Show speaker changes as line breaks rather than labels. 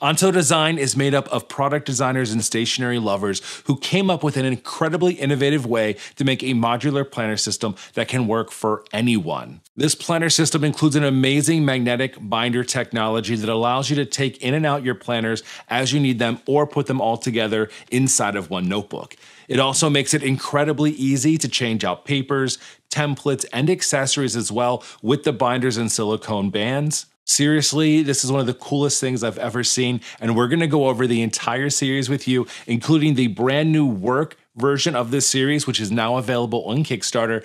Antou Design is made up of product designers and stationery lovers who came up with an incredibly innovative way to make a modular planner system that can work for anyone. This planner system includes an amazing magnetic binder technology that allows you to take in and out your planners as you need them or put them all together inside of one notebook. It also makes it incredibly easy to change out papers, templates, and accessories as well with the binders and silicone bands. Seriously, this is one of the coolest things I've ever seen, and we're gonna go over the entire series with you, including the brand new work version of this series, which is now available on Kickstarter.